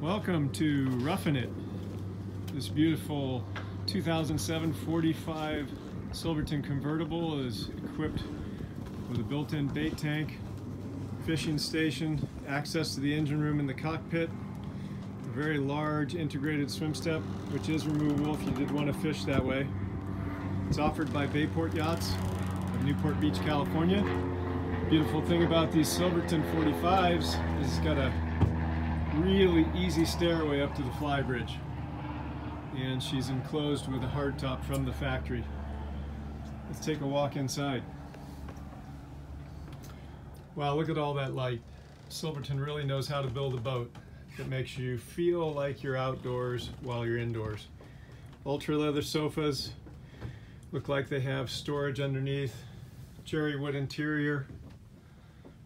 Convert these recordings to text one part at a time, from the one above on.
Welcome to Roughing It. This beautiful 2007 45 Silverton convertible is equipped with a built-in bait tank, fishing station, access to the engine room in the cockpit, a very large integrated swim step, which is removable if you did want to fish that way. It's offered by Bayport Yachts of Newport Beach, California. Beautiful thing about these Silverton 45s is it's got a really easy stairway up to the fly bridge. And she's enclosed with a hardtop from the factory. Let's take a walk inside. Wow, look at all that light. Silverton really knows how to build a boat that makes you feel like you're outdoors while you're indoors. Ultra leather sofas look like they have storage underneath. Cherry wood interior.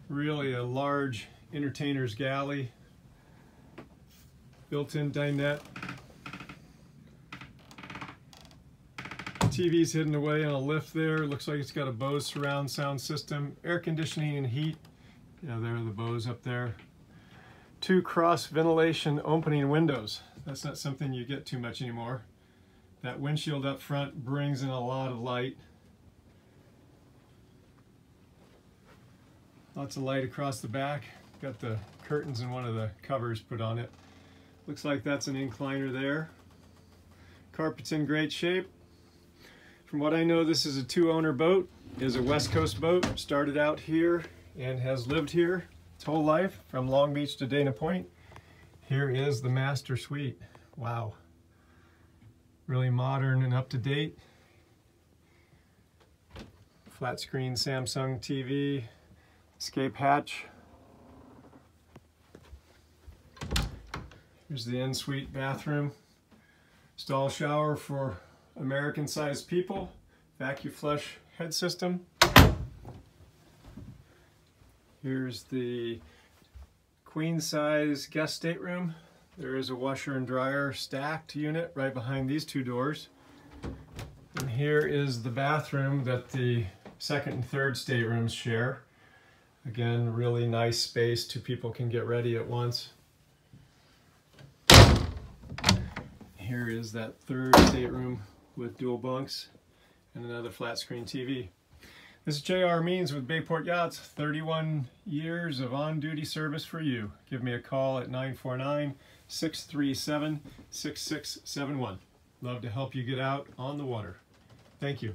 Really a large entertainer's galley built-in dinette. TV's hidden away on a lift there. Looks like it's got a Bose surround sound system, air conditioning and heat. Yeah, there are the Bose up there. Two cross ventilation opening windows. That's not something you get too much anymore. That windshield up front brings in a lot of light. Lots of light across the back. Got the curtains and one of the covers put on it. Looks like that's an incliner there. Carpet's in great shape. From what I know, this is a two-owner boat. It is a West Coast boat. Started out here and has lived here its whole life from Long Beach to Dana Point. Here is the master suite. Wow. Really modern and up-to-date. Flat screen Samsung TV, escape hatch, Here's the ensuite bathroom. Stall shower for American sized people. Vacuum flush head system. Here's the queen size guest stateroom. There is a washer and dryer stacked unit right behind these two doors. And here is the bathroom that the second and third staterooms share. Again, really nice space. Two people can get ready at once. Here is that third stateroom with dual bunks and another flat screen TV. This is J.R. Means with Bayport Yachts, 31 years of on-duty service for you. Give me a call at 949-637-6671. Love to help you get out on the water. Thank you.